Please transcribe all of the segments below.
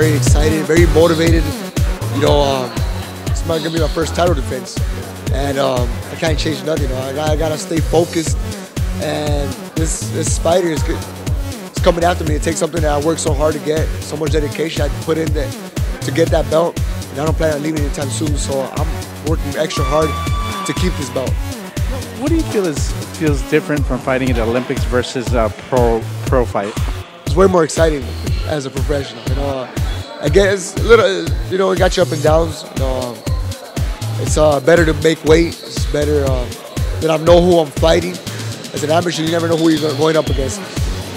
very excited, very motivated. You know, um, it's not gonna be my first title defense, and um, I can't change nothing. You know, I, gotta, I gotta stay focused, and this this fighter is good. It's coming after me. It takes something that I worked so hard to get, so much dedication I put in there to get that belt, and I don't plan on leaving anytime soon. So I'm working extra hard to keep this belt. What do you feel is feels different from fighting in the Olympics versus a pro pro fight? It's way more exciting as a professional. You know, I guess a little, you know, it got you up and downs. Know, it's uh, better to make weight. It's better um, that I know who I'm fighting. As an amateur, you never know who you're going up against.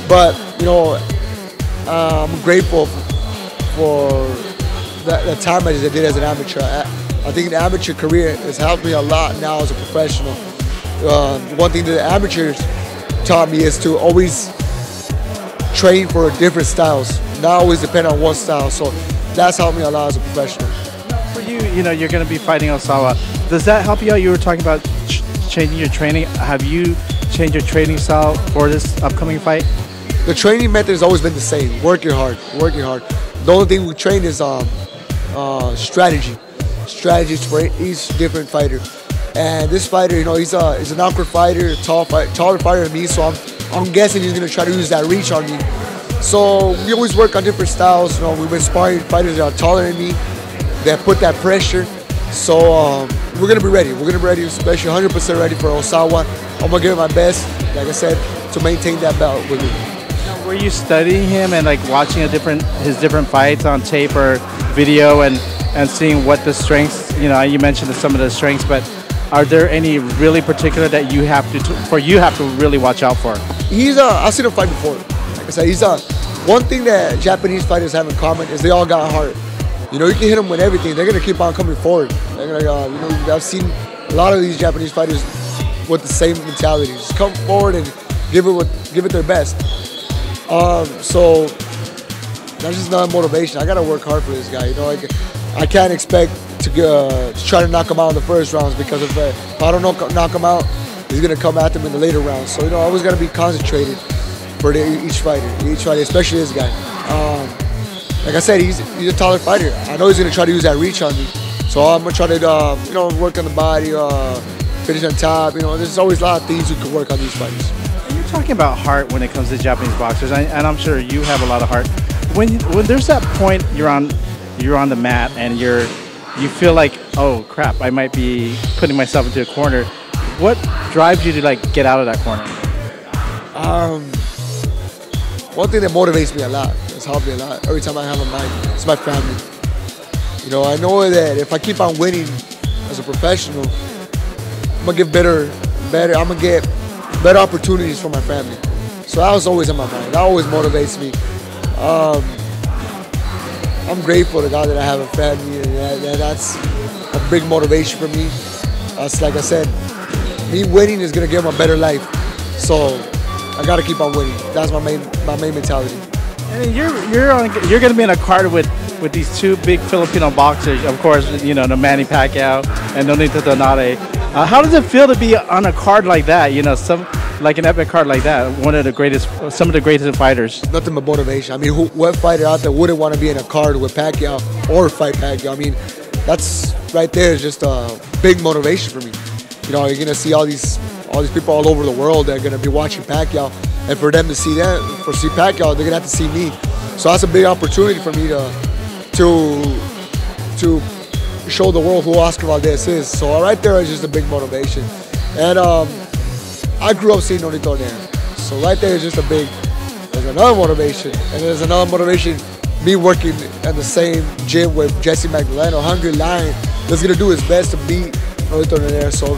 But you know, uh, I'm grateful for that, that time I did as an amateur. I, I think the amateur career has helped me a lot now as a professional. Uh, one thing that the amateurs taught me is to always train for different styles, not always depend on one style. So that's helped me a lot as a professional. For you, you know, you're going to be fighting Osawa. Does that help you out? You were talking about ch- changing your training. Have you changed your training style for this upcoming fight? The training method has always been the same: working hard, working hard. The only thing we train is um, uh, strategy, strategies for each different fighter. And this fighter, you know, he's a he's an awkward fighter, tall fight, taller fighter than me. So I'm I'm guessing he's gonna try to use that reach on me. So we always work on different styles. You know, we've been sparring fighters that are taller than me, that put that pressure. So um, we're gonna be ready. We're gonna be ready, especially 100% ready for Osawa. I'm gonna give it my best, like I said, to maintain that belt with me. Were you studying him and like watching a different his different fights on tape or video and and seeing what the strengths? You know, you mentioned some of the strengths, but are there any really particular that you have to for you have to really watch out for? He's a I've seen him fight before. Like I said, he's a one thing that Japanese fighters have in common is they all got heart. You know, you can hit them with everything. They're gonna keep on coming forward. They're gonna, uh, you know, I've seen a lot of these Japanese fighters with the same mentality. Just come forward and give it what, give it their best. Um, so that's just not motivation. I gotta work hard for this guy. You know, like I can't expect to, uh, try to knock him out in the first rounds because if, uh, if I don't knock, him out, he's gonna come at them in the later rounds. So you know, I always gotta be concentrated for the, each fighter, each fighter, especially this guy. Um, like I said, he's he's a taller fighter. I know he's gonna try to use that reach on me, so I'm gonna try to uh, you know work on the body, uh, finish on top. You know, there's always a lot of things you can work on these fighters. You're talking about heart when it comes to Japanese boxers, and I'm sure you have a lot of heart. When when there's that point you're on you're on the mat and you're you feel like oh crap I might be putting myself into a corner. What drives you to like get out of that corner? Um, one thing that motivates me a lot, that's helped me a lot every time I have a mind, it's my family. You know, I know that if I keep on winning as a professional, I'm gonna get better, better. I'm gonna get better opportunities for my family. So that was always in my mind. That always motivates me. Um, I'm grateful to God that I have a family, and that, that that's a big motivation for me. That's like I said, me winning is gonna give them a better life. So I gotta keep on winning. That's my main my main mentality. And you're you're on you're gonna be in a card with with these two big Filipino boxers, of course, you know, the Manny Pacquiao and Nonito Donaire. Uh, how does it feel to be on a card like that? You know, some like an epic card like that, one of the greatest, some of the greatest fighters. Nothing but motivation. I mean, who, what fighter out there wouldn't want to be in a card with Pacquiao or fight Pacquiao? I mean, that's right there is just a big motivation for me. You know, you're gonna see all these all these people all over the world that are gonna be watching Pacquiao, and for them to see that, for see Pacquiao, they're gonna have to see me. So that's a big opportunity for me to to to show the world who Oscar Valdez is. So right there is just a big motivation. And um, I grew up seeing Nonito Donaire. So right there is just a big, there's another motivation. And there's another motivation, me working at the same gym with Jessie Magdaleno, Hungry Lion, that's gonna do his best to beat Nonito Donaire. So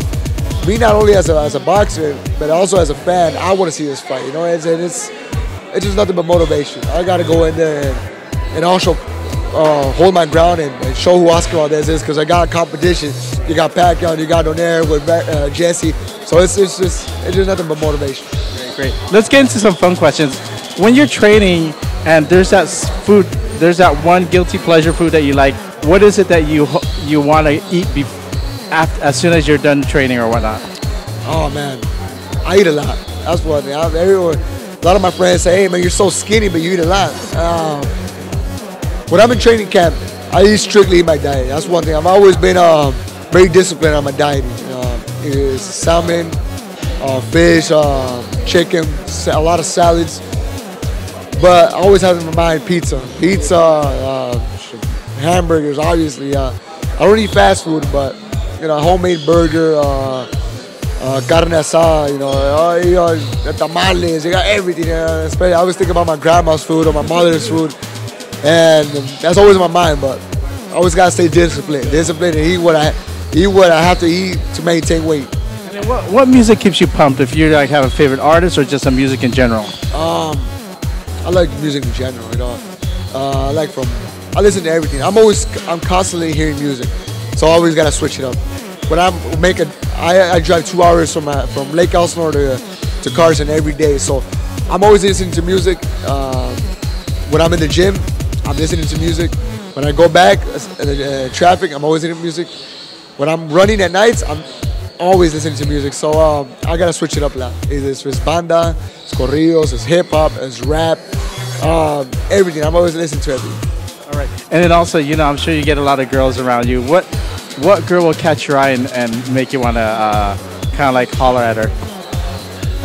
me not only as a, as a boxer, but also as a fan, I wanna see this fight. You know, it's, it's, it's just nothing but motivation. I gotta go in there and, and also uh, hold my ground and, and, show who Oscar Valdez is because I got competition. You got Pacquiao, you got Donaire with uh, Jesse. So it's, it's just it's just nothing but motivation. Great, great. Let's get into some fun questions. When you're training and there's that food, there's that one guilty pleasure food that you like. What is it that you you want to eat be, after, as soon as you're done training or whatnot? Oh man, I eat a lot. That's one thing. I, everyone, a lot of my friends say, "Hey man, you're so skinny, but you eat a lot." Um, when I'm in training camp, I eat strictly my diet. That's one thing. I've always been uh, very disciplined on my diet. Uh, it's salmon, uh, fish, uh, chicken, a lot of salads. But I always have in my mind pizza, pizza, uh, hamburgers. Obviously, uh, I don't eat fast food, but you know, homemade burger, uh, uh, carne asada, you know, uh, you know, the tamales, you got everything. Uh, especially, I always think about my grandma's food or my mother's food, and that's always in my mind. But I always gotta stay disciplined, disciplined, and eat what I eat what I have to eat to maintain weight. And what, what music keeps you pumped? If you like have a favorite artist or just some music in general? Um, I like music in general. You know, uh, I like from I listen to everything. I'm always I'm constantly hearing music, so I always gotta switch it up. When I'm making, I, I drive two hours from uh, from Lake Elsinore to to Carson every day, so I'm always listening to music. Uh, when I'm in the gym, I'm listening to music. When I go back, uh, uh, traffic, I'm always listening to music. When I'm running at nights, I'm always listening to music. So um, I gotta switch it up a lot. It's, it's banda, it's corridos, it's hip hop, it's rap, um, everything. I'm always listening to everything. And then also, you know, I'm sure you get a lot of girls around you. What what girl will catch your eye and, and make you want to uh, kind of like holler at her?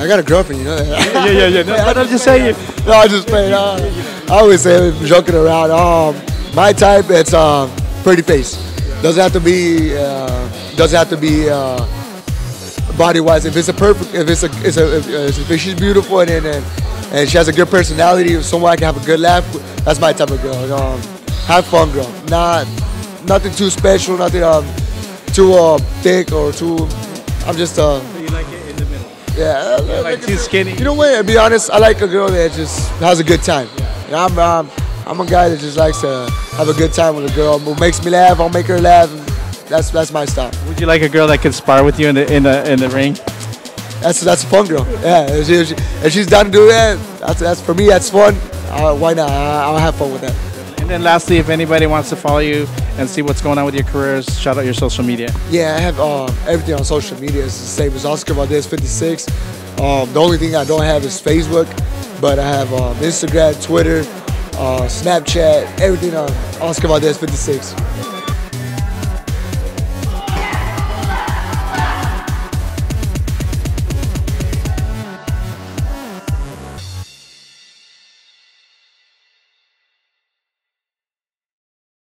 I got a girlfriend, you know that. yeah, yeah, yeah. No, but I'm just saying. No, I just playing. Uh, I always say, joking around. Um, my type, it's um, pretty face. Doesn't have to be. Uh, doesn't have to be. Uh, body wise, if it's a perfect, if it's a, it's a, if, if she's beautiful and, and and she has a good personality, someone I can have a good laugh. with, That's my type of girl. Um, have fun, girl. Not nothing too special, nothing um too uh, thick or too. I'm just uh You like it in the middle. yeah. Like like too skinny. You know what? To be honest, I like a girl that just has a good time. And I'm um, I'm a guy that just likes to have a good time with a girl who makes me laugh. I'll make her laugh. That's that's my style. Would you like a girl that can spar with you in the in the in the ring? That's that's a fun girl. Yeah, if, she, if, she, if she's done to do that, that's that's for me. That's fun. Uh, why not? I, I'll have fun with that. And lastly, if anybody wants to follow you and see what's going on with your careers, shout out your social media. Yeah, I have um, everything on social media. It's the same as Oscar Valdez 56. Um, the only thing I don't have is Facebook, but I have um, Instagram, Twitter, uh, Snapchat, everything on Oscar Valdez 56.